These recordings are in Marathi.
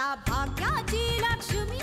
माता भाग्याची लक्ष्मी.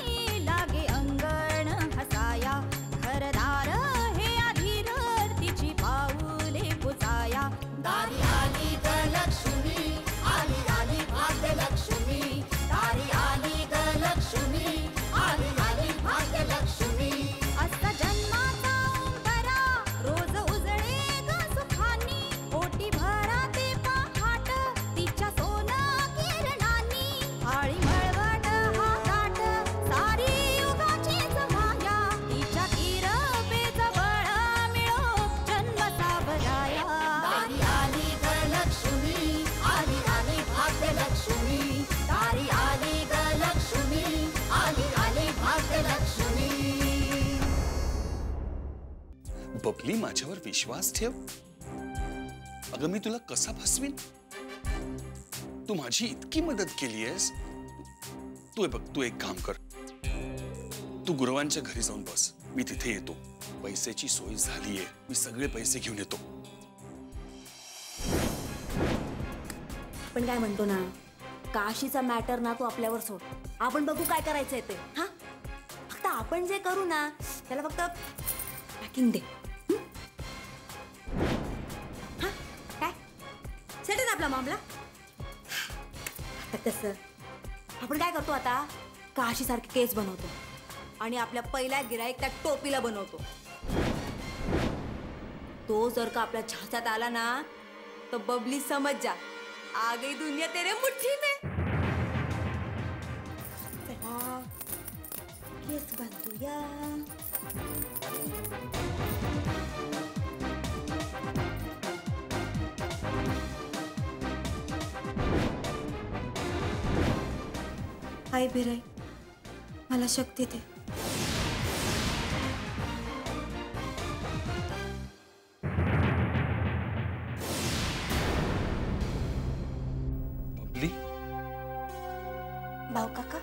बबली माझ्यावर विश्वास ठेव? अगं मी तुला कसा फसवीन? तू माझी इतकी मदत केली आहेस तू बघ तू एक काम कर. तू गुरवांच्या घरी जाऊन बस. मी तिथे येतो. पैशाची सोय झालीये. मी सगळे पैसे घेऊन येतो. पण काय म्हणतो ना काशीचा मॅटर ना तू आपल्यावर सोड. आपण बघू काय करायचंय ते. हा? फक्त आपण जे करू ना त्याला फक्त पॅकिंग दे. मामला आता कसं आपण काय करतो आता? काशी सारखे केस बनवतो. आणि आपल्या पहिल्या गिराईक त्या टोपीला बनवतो. तो जर का आपल्या छाच्यात आला ना तर बबली समज जा. आ दुनिया तेरे मुट्ठी में. केस बनतो या आई बिराई. मला शक्ती दे. भाऊ काका?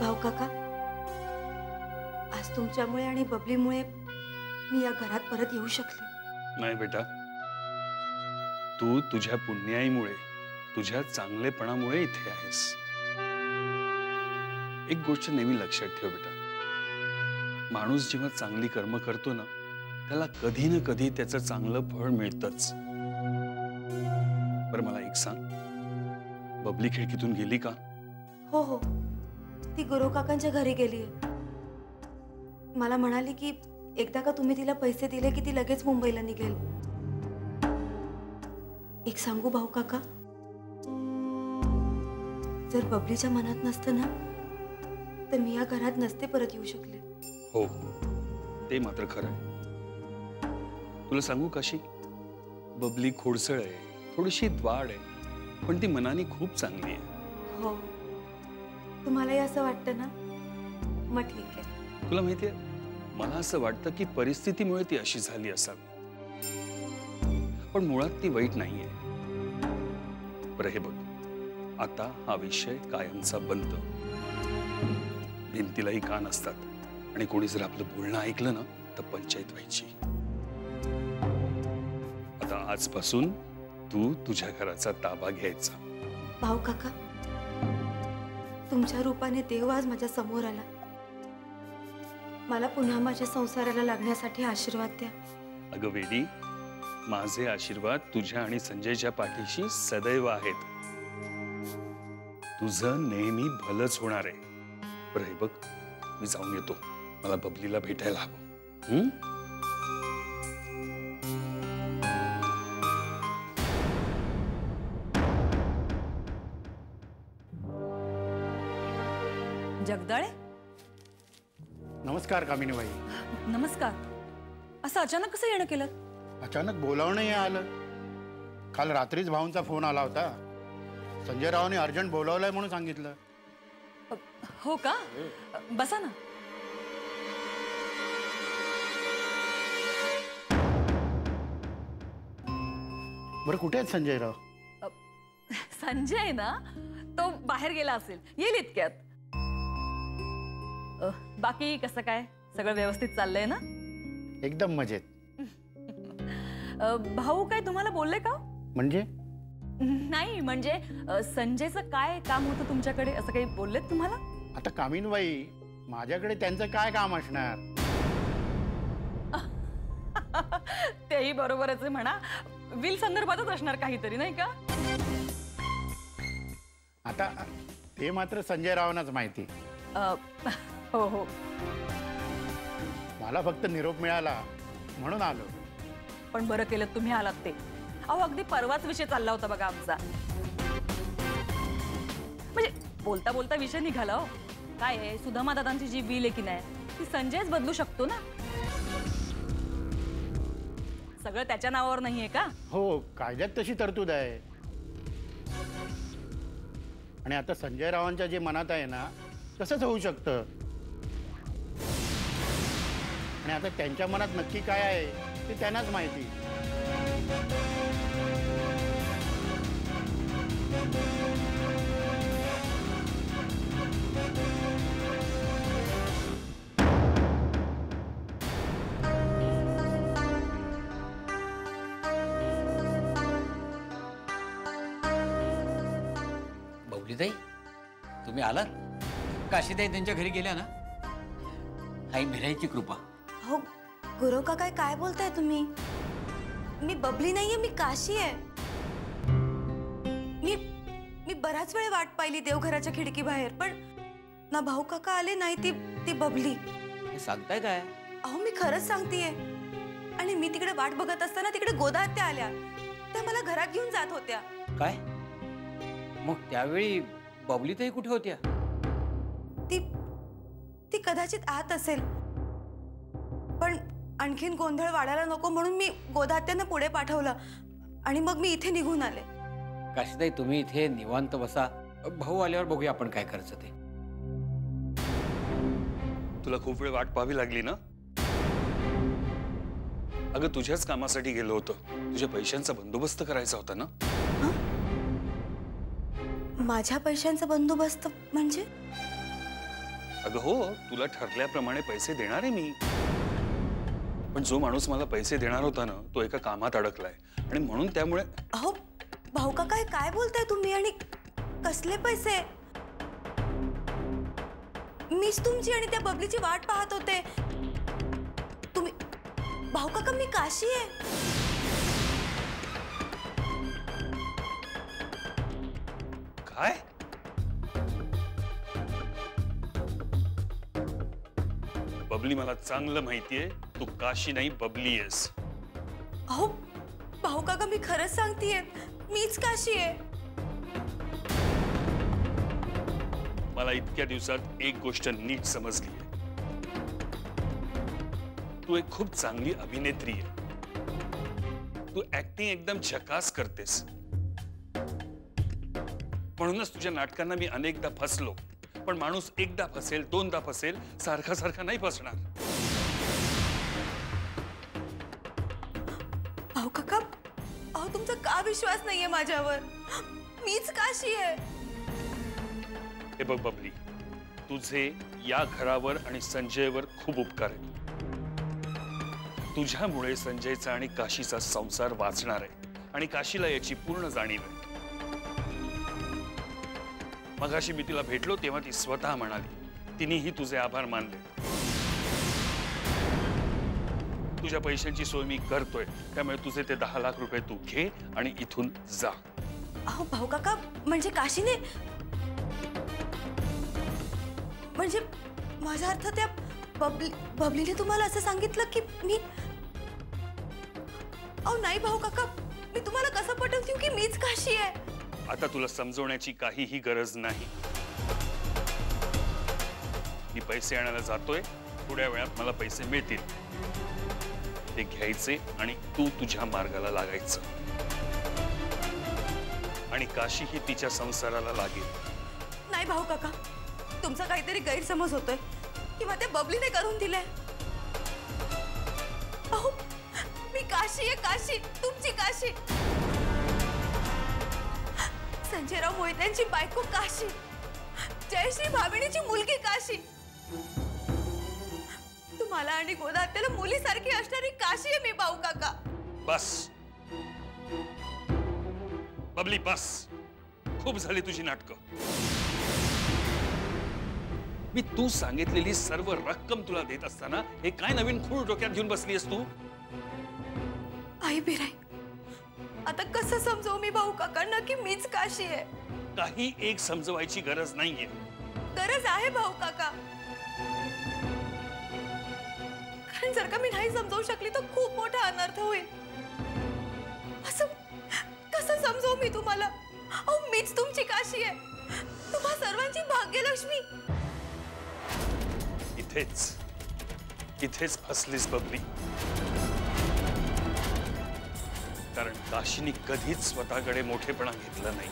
भाऊ काका आज तुमच्यामुळे आणि बबलीमुळे घरात परत येऊ शकले. नाही बेटा. तू तुझ्या पुण्याईमुळे तुझ्या चांगलेपणामुळे इथे आहेस. एक गोष्ट नेहमी लक्षात ठेव बेटा. माणूस जेव्हा चांगली कर्म करतो ना त्याला कधी ना कधी त्याचं चांगलं फळ मिळतच. बरं मला एक सांग. बबली खिडकीतून गेली का? हो हो. ती गुरु काकांच्या घरी गेली मला म्हणाली की एकदा का तुम्ही तिला पैसे दिले की ती लगेच मुंबईला निघेल? एक सांगू भाऊ काका? जर बबलीच्या मनात नसतं ना तर मी या घरात नसते परत येऊ शकले. हो ते मात्र खरं आहे. तुला सांगू कशी? बबली खोडसळ आहे थोडीशी द्वाड आहे पण ती मनाने खूप चांगली आहे. हो. तुम्हालाही असं वाटतं ना? मग ठीक आहे. तुला माहितीये मला असं वाटतं की परिस्थितीमुळे ती अशी झाली असावी. पण मुळात ती वाईट नाहीये. बरं हे बघ. आता हा विषय कायमचा बंद. भिंतीलाही कान असतात. आणि कोणी जर आपलं बोलणं ऐकलं ना तर पंचायत व्हायची. आता आजपासून तू तुझ्या घराचा ताबा घ्यायचा. भाऊ काका तुमच्या रूपाने देव आज माझ्यासमोर आला. मला पुन्हा माझ्या संसाराला लागण्यासाठी आशीर्वाद द्या. अगं वेडी माझे आशीर्वाद तुझ्या आणि संजयच्या पाठीशी सदैव आहेत. तुझं नेहमी भलंच होणार आहे. बरं हे बघ मी जाऊन येतो. मला बबलीला भेटायला हवं. हं? जगदाळे? नमस्कार कामिनीबाई. नमस्कार. असं अचानक कसं येणं केलं? अचानक बोलावणं हे आलं. काल रात्रीच भाऊंचा फोन आला होता. संजय रावने अर्जंट बोलावलंय म्हणून सांगितलं. हो का? बसा ना. बरं कुठे आहेत संजय राव संजय ना तो बाहेर गेला असेल. येईल इतक्यात. बाकी कसं काय? सगळं व्यवस्थित चाललंय ना? एकदम मजेत. भाऊ काय तुम्हाला बोलले का? म्हणजे? नाही म्हणजे संजयचं काय काम होतं तुमच्याकडे? असं काही बोललेत तुम्हाला? आता कामिनबाई माझ्याकडे त्यांचं काय काम असणार? तेही बरोबरच आहे म्हणा. विल संदर्भातच असणार काहीतरी नाही का? आता ते मात्र संजय रावांनाच माहिती हो हो. मला फक्त निरोप मिळाला म्हणून आलो. पण बरं केलं तुम्ही आलात ते. अहो अगदी परवाच विषय चालला होता बघा आमचा. म्हणजे बोलता बोलता विषय निघाला हो. काय आहे? सुधामा दादांची जी बिल आहे की नाही ती संजयच बदलू शकतो ना? सगळं त्याच्या नावावर नाहीये का? हो कायद्यात तशी तरतूद आहे. आणि आता संजय रावांच्या जे मनात आहे ना तसंच होऊ शकतं. आणि आता त्यांच्या मनात नक्की काय आहे ते त्यांनाच माहिती. बबलीताई तुम्ही आलात? काशीताई त्यांच्या घरी गेल्या ना? आई भिरायची कृपा. गुरव का काय काय बोलताय तुम्ही? मी बबली नाहीये मी काशी आहे. मी मी बराच वेळ वाट पाहिली देवघराच्या खिडकी बाहेर पण ना भाऊ काका आले नाही ती ती बबली. सांगताय काय? अहो मी खरंच सांगतेय. आणि मी तिकडे वाट बघत असताना तिकडे गोदात त्या आल्या. त्या मला घरात घेऊन जात होत्या. काय? मग त्यावेळी बबलीताई कुठे होत्या? ती ती कदाचित आत असेल. आणखीन गोंधळ वाढायला नको म्हणून मी गोदात्यांना पुढे पाठवलं. आणि मग मी इथे निघून आले. काशीताई तुम्ही इथे निवांत बसा. भाऊ आल्यावर बघूया आपण काय करायचं ते. तुला खूप वेळ वाट पाहावी लागली ना? अगं तुझ्याच कामासाठी गेलो होतो. तुझ्या पैशांचा बंदोबस्त करायचा होता ना? माझ्या पैशांचा बंदोबस्त म्हणजे? अगं हो तुला ठरल्याप्रमाणे पैसे देणार आहे मी. पण जो माणूस मला पैसे देणार होता ना तो एका कामात अडकलाय. आणि म्हणून त्यामुळे अहो भाऊ काय काय बोलताय तुम्ही? आणि कसले पैसे? मीच तुमची आणि त्या बबलीची वाट पाहत होते. तुम्ही भाऊ काका मी काशी आहे? काय? बबली मला चांगलं माहितीये तू काशी नाही बबली आहेस. अहो भाऊ काका मी खरंच सांगतेय मीच काशी आहे. मला इतक्या दिवसात एक गोष्ट नीट समजली तू एक खूप चांगली अभिनेत्री आहे. तू ऍक्टिंग एकदम झकास करतेस. म्हणूनच तुझ्या नाटकांना मी अनेकदा फसलो. पण माणूस एकदा फसेल दोनदा फसेल सारखा सारखा नाही फसणार. भाऊ काका अहो तुमचा का विश्वास नाहीये माझ्यावर? मीच काशी आहे? हे बघ बबली तुझे या घरावर आणि संजयवर खूप उपकार आहेत. तुझ्यामुळे संजयचा आणि काशीचा संसार वाचणार आहे आणि काशीला याची पूर्ण जाणीव आहे. मगाशी मी तिला भेटलो तेव्हा ती स्वतः म्हणाली तिनेही तुझे आभार मानले. तुझ्या पैशांची सोय मी करतोय त्यामुळे तुझे ते दहा लाख रुपये तू घे आणि इथून जा. अहो भाऊ काका म्हणजे काशीने? म्हणजे माझा अर्थ त्या बबली बबलीने तुम्हाला असं सांगितलं की मी अहो नाही भाऊ काका मी तुम्हाला कसं पटवते की मीच काशी आहे? आता तुला समजवण्याची काहीही गरज नाही. मी पैसे आणायला जातोय. थोड्या वेळात मला पैसे मिळतील. ते घ्यायचे आणि तू तुझ्या मार्गाला लागायचं. आणि काशी ही तिच्या संसाराला लागेल. नाही भाऊ काका तुमचा काहीतरी गैरसमज होतोय. किंवा त्या बबलीने करून दिलंय. भाऊ मी काशी आहे काशी. तुमची काशी. संजयराव मोहित्यांची बायको काशी. जयश्री भाविणीची मुलगी काशी. तुम्हाला आणि गोदात्याला मुलीसारखी असणारी काशी आहे मी भाऊ काका. बस. बबली बस. खूप झाली तुझी नाटकं. मी तू सांगितलेली सर्व रक्कम तुला देत असताना हे काय नवीन खूळ डोक्यात घेऊन बसलीस तू? आई बिराई आता कसं समजवू मी भाऊ काकांना की मीच काशी आहे? काही एक समजवायची गरज नाहीये. गरज आहे भाऊ काका कारण जर का मी नाही समजावू शकली तर खूप मोठा अनर्थ होईल. असं कसं समजवू मी तुम्हाला? अहो मीच तुमची काशी आहे. तुम्हा सर्वांची भाग्यलक्ष्मी. इथेच इथेच फसलीस बबली. काशीनी कधीच स्वतःकडे मोठेपणा घेतला नाही.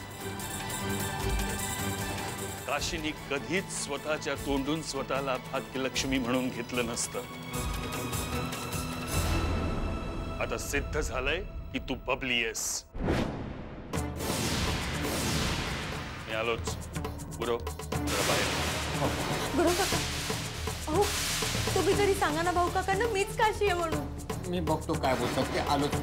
काशीनी कधीच स्वतःच्या तोंडून स्वतःला भाग्यलक्ष्मी म्हणून घेतलं नसतं. आता सिद्ध झालंय की तू बबली आहेस. मी आलोच. गुरव जरा बाहेर. बरोबर काका. अहो तुम्ही तरी सांगा ना भाऊ काकांना मीच काशी आहे म्हणून. मी बघतो काय बोलतात ते. आलोच.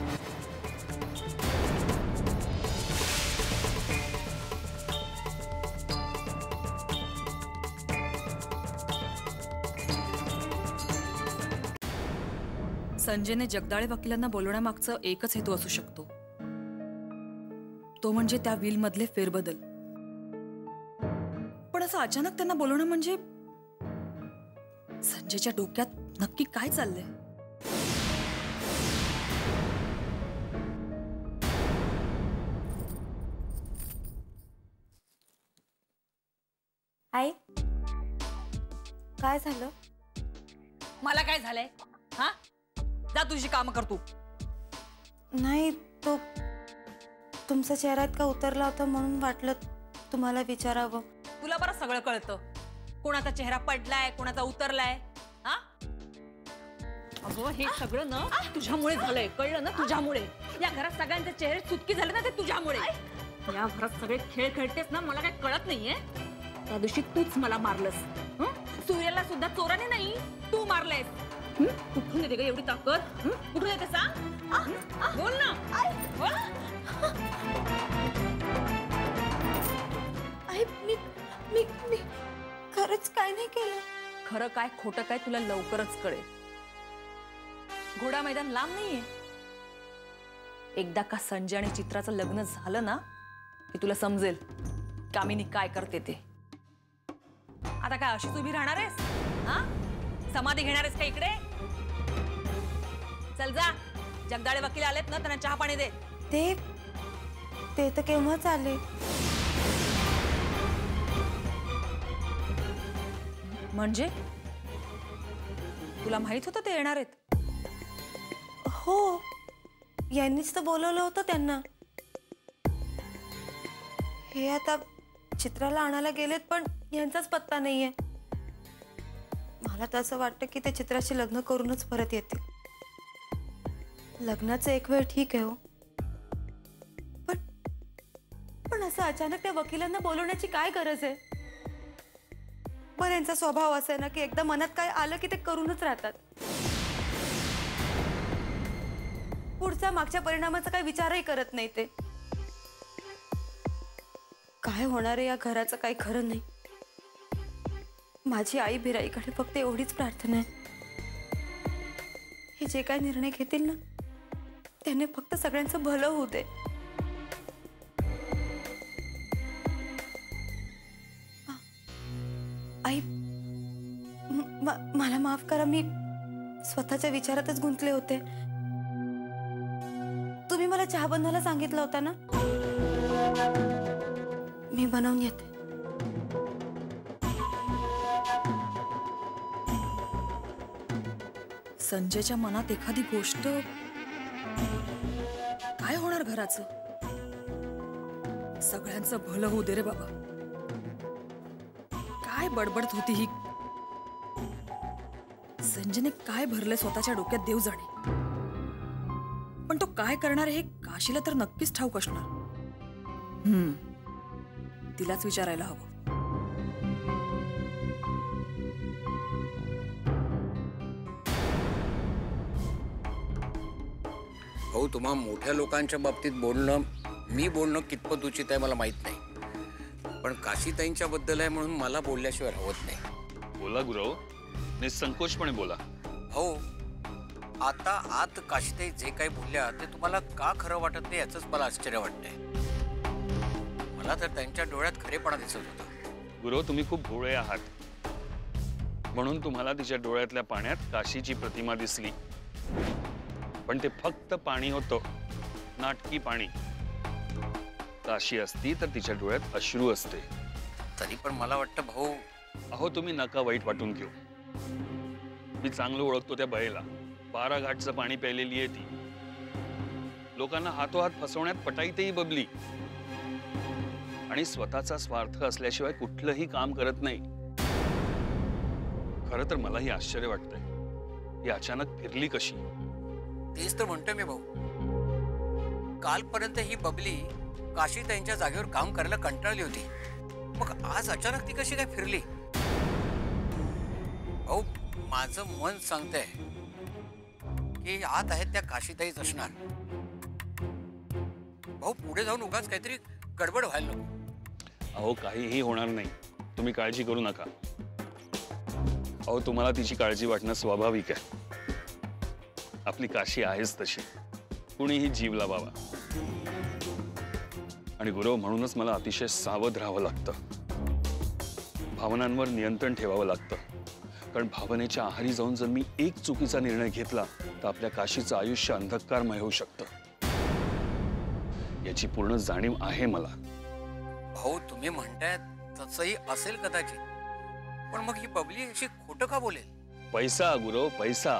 संजयने जगदाळे वकिलांना बोलवण्यामागचं एकच हेतू असू शकतो. तो म्हणजे त्या व्हील मधले फेरबदल. पण असं अचानक त्यांना बोलवणं म्हणजे संजयच्या डोक्यात नक्की काय चाललंय? आई काय झालं? मला काय झालंय? हा? जा तुझी कामं कर तू. नाही तो तुमचा चेहरा इतका उतरला होता म्हणून वाटलं तुम्हाला विचारावं. तुला बरं सगळं कळतं. कोणाचा चेहरा पडलाय कोणाचा उतरलाय हा? अगं हे सगळं ना तुझ्यामुळे झालंय. कळलं ना तुझ्यामुळे? या घरात सगळ्यांचे चेहरे चुटकी झाले ना ते तुझ्यामुळे. या घरात सगळे खेळ खेळतेस ना मला काही कळत नाहीये. त्या दिवशी तूच मला मारलंस? सूर्याला सुद्धा चोराने नाही तू मारलंयस? कुठून येते ग एवढी ताकद? कुठून येते सांग? बोल ना. आई. मी मी मी खरंच काय नाही केलं. खरं काय खोटं काय तुला लवकरच कळेल. घोडा मैदान लांब नाहीये. एकदा का संजय आणि चित्राचं लग्न झालं ना की तुला समजेल कामिनी काय करते ते. आता काय अशीच उभी राहणार आहेस? हा? समाधी घेणार आहेस का इकडे? चल जा. जगदाळे वकील आलेत ना त्यांना चहा पाणी दे. ते ते तर केव्हाच आले? म्हणजे? तुला माहीत होतं ते येणार आहेत? हो. यांनीच तर बोलवलं होतं त्यांना. हे आता चित्राला आणायला गेलेत पण यांचाच पत्ता नाहीये. मला तर असं वाटतं की ते चित्राशी लग्न करूनच परत येतील लग्नाचं एक वेळ ठीक आहे हो. पण पण असं अचानक त्या वकिलांना बोलवण्याची काय गरज आहे? पण यांचा स्वभाव असा आहे ना की एकदा मनात काय आलं की ते करूनच राहतात. पुढच्या मागच्या परिणामाचा काही विचारही करत नाही ते. काय होणार आहे या घराचं काही खरं नाही. माझी आई भिराईकडे फक्त एवढीच प्रार्थना आहे. हे जे काय निर्णय घेतील ना त्याने फक्त सगळ्यांचं भलं होऊ दे. आई मला माफ करा मी स्वतःच्या विचारातच गुंतले होते. तुम्ही मला चहा बनवायला सांगितलं होता ना? मी बनवून येते संजयच्या मनात एखादी गोष्ट काय होणार घराचं? सगळ्यांचं भलं होऊ दे रे बाबा. काय बडबडत होती ही? संजयने काय भरलंय स्वतःच्या डोक्यात देव जाणे. पण तो काय करणार हे काशीला तर नक्कीच ठाऊक असणार. हम्म. तिलाच विचारायला हवं. हो तुम्हा मोठ्या लोकांच्या बाबतीत बोलणं मी बोलणं कितपत उचित आहे मला माहीत नाही. पण काशीताईंच्या बद्दल आहे म्हणून मला बोलल्याशिवाय राहत नाही. बोला गुरव निसंकोचपणे बोला. हो आता आत काशीताई जे काही बोलल्या ते तुम्हाला का खरं वाटत नाही याचंच मला आश्चर्य वाटतंय. मला तर त्यांच्या डोळ्यात खरेपणा दिसत होता. गुरव तुम्ही खूप भोळे आहात. म्हणून तुम्हाला तिच्या डोळ्यातल्या पाण्यात काशीची प्रतिमा दिसली. पण ते फक्त पाणी होतं. नाटकी पाणी. काशी असती तर तिच्या डोळ्यात अश्रू असते. तरी पण मला वाटतं भाऊ अहो तुम्ही नका वाईट वाटून घेऊ. मी चांगलं ओळखतो त्या बळेला. बारा घाटचं पाणी प्यायलेली आहे ती. लोकांना हातोहात फसवण्यात पटाईतही बबली. आणि स्वतःचा स्वार्थ असल्याशिवाय कुठलंही काम करत नाही. खरं तर मलाही आश्चर्य वाटतंय. ही अचानक फिरली कशी? तेच तर म्हणतोय मी भाऊ. कालपर्यंत ही बबली काशीताईंच्या जागेवर काम करायला कंटाळली होती. मग आज अचानक ती कशी काय फिरली? भाऊ माझं मन सांगतंय की आत आहेत त्या काशीताईच असणार. भाऊ, पुढे जाऊन उगाच काहीतरी गडबड व्हायला नको. अहो, काहीही होणार नाही. तुम्ही काळजी करू नका. अहो, तुम्हाला तिची काळजी वाटणं स्वाभाविक आहे. आपली काशी आहेच तशी. कुणीही जीव लावावा. आणि गुरव म्हणूनच मला अतिशय सावध राहावं लागतं. भावनांवर नियंत्रण ठेवावं लागतं. कारण भावनेच्या आहारी जाऊन जर मी एक चुकीचा निर्णय घेतला तर आपल्या काशीचं आयुष्य अंधकारमय होऊ शकतं. याची पूर्ण जाणीव आहे मला. भाऊ तुम्ही म्हणताय तसंही असेल कदाचित. पण मग ही बबली अशी खोटं का बोलेल? पैसा गुरव पैसा.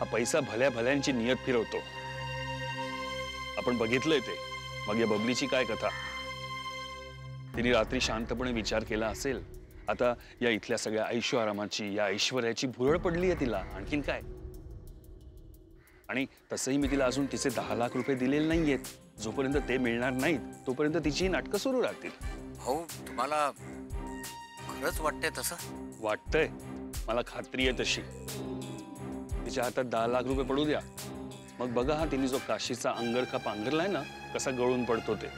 हा पैसा भल्या भल्यांची नियत फिरवतो. आपण बघितलंय ते. मग या बबलीची काय कथा. तिने रात्री शांतपणे विचार केला असेल. आता या इथल्या सगळ्या ऐशो आरामाची या ऐश्वर्याची भुरळ पडली आहे तिला. आणखीन काय? आणि तसंही मी तिला अजून तिचे दहा लाख रुपये दिलेले नाहीयेत. जोपर्यंत ते मिळणार नाहीत तोपर्यंत तिची नाटकं सुरू राहतील. भाऊ तुम्हाला खरंच वाटतंय तसं? वाटतंय. मला खात्री आहे तशी. तिच्या हातात दहा लाख रुपये पडू द्या. मग बघा हा तिने जो काशीचा अंगरखा पांघरलाय ना कसा गळून पडतो ते.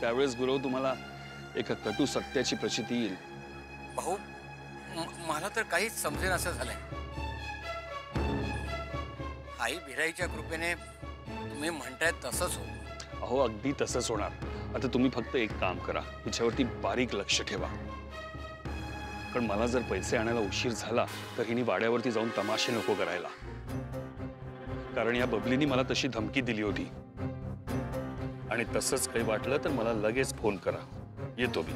त्यावेळेस गुरव तुम्हाला एका कटू सत्याची प्रचिती येईल. भाऊ मला तर काहीच समजेन असं झालंय. आई भिराईच्या कृपेने तुम्ही म्हणताय तसंच हो अहो अगदी तसंच होणार. आता तुम्ही फक्त एक काम करा. तिच्यावरती बारीक लक्ष ठेवा. कारण मला जर पैसे आणायला उशीर झाला तर हिने वाड्यावरती जाऊन तमाशे नको करायला. कारण या बबलीनी मला तशी धमकी दिली होती. आणि तसंच काही वाटलं तर मला लगेच फ़ोन करा. येतो मी.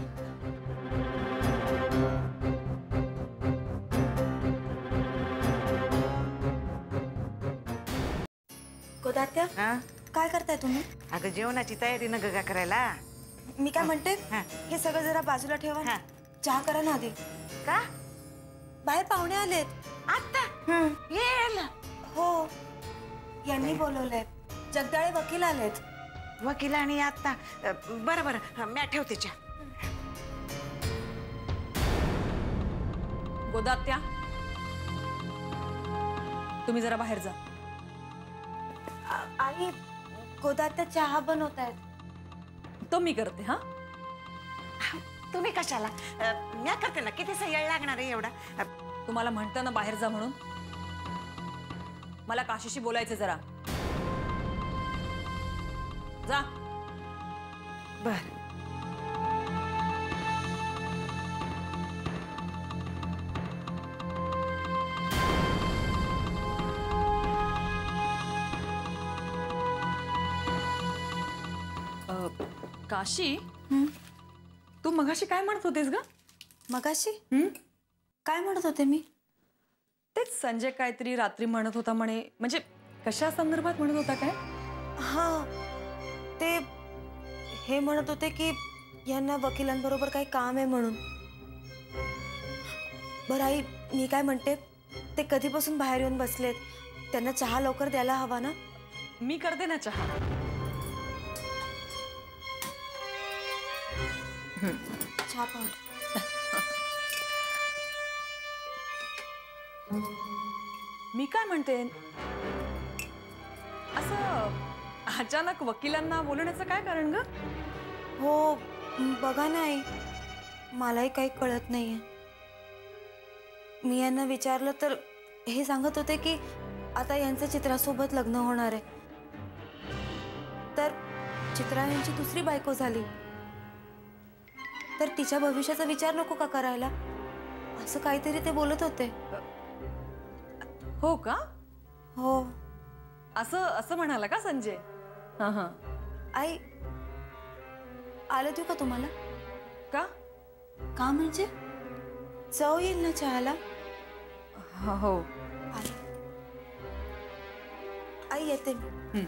गोदात्या काय करताय तुम्ही? अगं जेवणाची तयारी न गगा करायला. मी काय म्हणते? हे सगळं जरा बाजूला ठेवा. हा. चहा करा ना आधी. का? बाहेर पाहुणे आलेत. आता येल हो. यांनी बोलवलंय. जगदाळे वकील आलेत. वकील आणि आता बरं बरं. म्या ठेवते चहा. गोदात्या तुम्ही जरा बाहेर जा. आई गोदात्या चहा बनवत आहेत तो मी करते हा. तुम्ही कशाला? म्या करते ना. किती वेळ लागणार आहे एवढा? तुम्हाला म्हणतं ना बाहेर जा म्हणून. मला काशीशी बोलायचं जरा. जा. बर. काशी? मगाशी काय म्हणत होतेस ग? मगाशी? काय म्हणत होते मी? तेच संजय काहीतरी रात्री म्हणत होता म्हणे. म्हणजे कशा संदर्भात म्हणत होता काय? हा. ते हे म्हणत होते की यांना वकिलांबरोबर काही काम आहे म्हणून. बरं आई मी काय म्हणते? ते कधीपासून बाहेर येऊन बसलेत. त्यांना चहा लवकर द्यायला हवा ना? मी करते ना चहा. चहा पावडर मी काय म्हणते? असं अचानक वकिलांना बोलवण्याचं काय कारण ग? हो बघा नाही. मलाही काही कळत नाहीये. मी यांना विचारलं तर हे सांगत होते की आता यांचं चित्रासोबत लग्न होणार आहे. तर चित्रा यांची दुसरी बायको झाली. तर तिच्या भविष्याचा विचार नको का करायला? असं काहीतरी ते बोलत होते. हो का? हो. असं असं म्हणाला का संजय? हा हा. आई आलं देऊ का तुम्हाला? का? का म्हणजे? चव येईल ना चहाला? हो, हो आई आई येते. मी.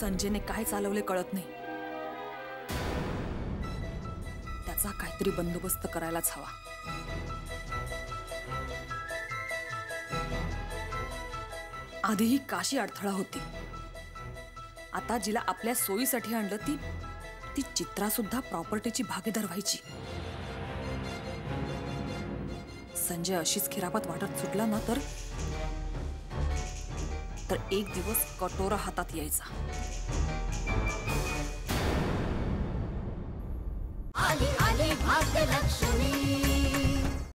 संजयने काय चालवले कळत नाही. त्याचा काहीतरी बंदोबस्त करायलाच हवा. आधीही काशी अडथळा होती. आता जिला आपल्या सोयीसाठी आणलं ती ती चित्रा सुद्धा प्रॉपर्टीची भागीदार व्हायची. संजय अशीच खिरापत वाटत सुटला ना तर तर एक दिवस कटोरा हातात यायचा. आली आली भाग्यलक्ष्मी.